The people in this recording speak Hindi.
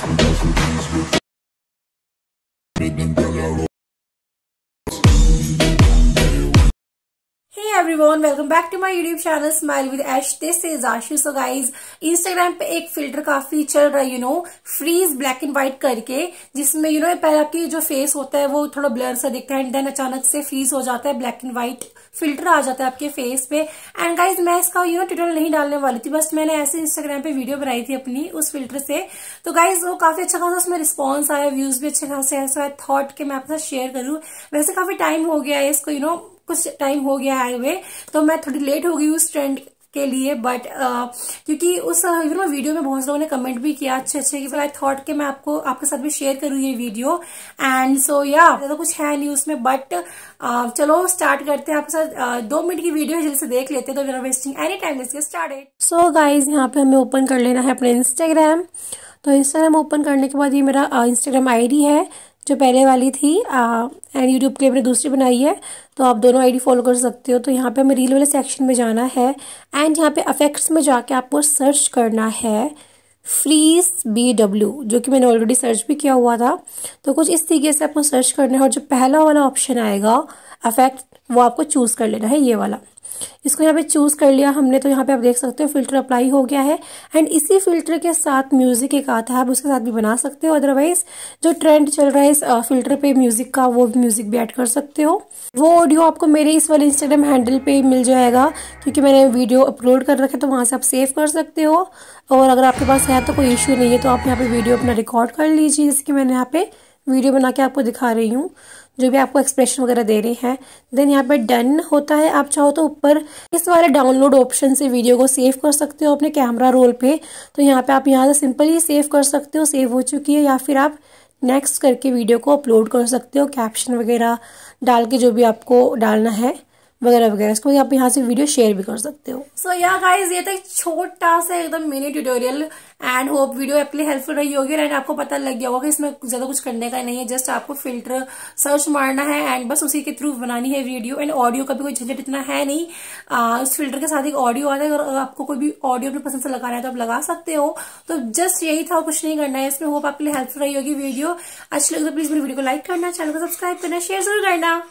Hey everyone, welcome back to my YouTube channel Smile with Ash. This is Ashu. So guys, Instagram पे एक फ़िल्टर काफ़ी चल रहा है you know freeze black and white करके जिसमें यू नो पहले आपकी जो फेस होता है वो थोड़ा ब्लर सा दिखता है एंड देन अचानक से फ्रीज हो जाता है ब्लैक एंड व्हाइट फ़िल्टर आ जाता है आपके फेस पे। एंड गाइज़ मैं इसका यू नो ट्यूटोरियल नहीं डालने वाली थी, बस मैंने ऐसे इंस्टाग्राम पे वीडियो बनाई थी अपनी उस फ़िल्टर से। तो गाइज़ वो काफ़ी अच्छा खासा उसमें रिस्पॉन्स आया व्यूज़ भी अच्छे खासे ऐसा थॉट के मैं आपके साथ शेयर करूँ। वैसे काफ़ी टाइम हो गया है इसको यू नो कुछ टाइम हो गया आए हुए तो मैं थोड़ी लेट हो गई उस ट्रेंड के लिए बट uh, क्योंकि उस यू नो वीडियो में बहुत लोगों ने कमेंट भी किया अच्छे अच्छे कि आई थॉट के मैं आपको आपके साथ भी शेयर करूँ ये वीडियो एंड सो या तो कुछ है नहीं उसमें बट uh, चलो स्टार्ट करते हैं आपके साथ uh, दो मिनट की वीडियो जल्दी से देख लेते हैं तो wasting any time start so guys यहाँ पे हमें ओपन कर लेना है अपने इंस्टाग्राम तो इंस्टाग्राम ओपन करने के बाद ये मेरा इंस्टाग्राम आईडी है. जो पहले वाली थी एंड यूट्यूब के लिए मैंने दूसरी बनाई है तो आप दोनों आईडी फॉलो कर सकते हो। तो यहाँ पे हमें रील वाले सेक्शन में जाना है एंड यहाँ पे अफेक्ट्स में जाके आपको सर्च करना है फ्रीज बी डब्ल्यू जो कि मैंने ऑलरेडी सर्च भी किया हुआ था। तो कुछ इस तरीके से आपको सर्च करना है, और जो पहला वाला ऑप्शन आएगा अफेक्ट वो आपको चूज़ कर लेना है, ये वाला। इसको यहाँ पे चूज़ कर लिया हमने तो यहाँ पे आप देख सकते हो फ़िल्टर अप्लाई हो गया है। एंड इसी फ़िल्टर के साथ म्यूज़िक एक आता है, आप उसके साथ भी बना सकते हो। अदरवाइज़ जो ट्रेंड चल रहा है इस फ़िल्टर पे म्यूज़िक का, वो म्यूज़िक भी ऐड कर सकते हो। वो ऑडियो आपको मेरे इस वाले इंस्टाग्राम हैंडल पे मिल जाएगा, क्योंकि मैंने वीडियो अपलोड कर रखे तो वहाँ से आप सेव कर सकते हो। और अगर आपके पास है तो कोई इश्यू नहीं है तो आप यहाँ पे वीडियो अपना रिकॉर्ड कर लीजिए जैसे कि मैंने यहाँ पे वीडियो बना के आपको दिखा रही हूँ, जो भी आपको एक्सप्रेशन वगैरह दे रहे हैं। देन यहाँ पे डन होता है। आप चाहो तो ऊपर इस वाले डाउनलोड ऑप्शन से वीडियो को सेव कर सकते हो अपने कैमरा रोल पे। तो यहाँ पे आप यहाँ से सिंपली सेव कर सकते हो सेव हो चुकी है, या फिर आप नेक्स्ट करके वीडियो को अपलोड कर सकते हो कैप्शन वगैरह डाल के जो भी आपको डालना है। वगैरह वगैरह। इसको आप यहाँ से वीडियो शेयर भी कर सकते हो। सो या गाइज़ ये था एक छोटा सा एकदम mini tutorial and hope video आपके हेल्पफुल रही होगी। एंड आपको पता लग गया होगा कि इसमें ज़्यादा कुछ करने का नहीं है जस्ट आपको फ़िल्टर सर्च मारना है एंड बस उसी के थ्रू बनानी है वीडियो एंड ऑडियो का भी कोई झंझट इतना है नहीं। आ, उस फ़िल्टर के साथ एक ऑडियो आता है। अगर आपको कोई भी ऑडियो अपने पसंद से लगाना है तो आप लगा सकते हो। तो जस्ट यही था कुछ नहीं करना है। इसमें होप आपके लिए हेल्पफुल रही होगी वीडियो अच्छी लगे तो प्लीज़ मेरी वीडियो को लाइक करना चैनल को सब्सक्राइब करना शेयर ज़रूर करना।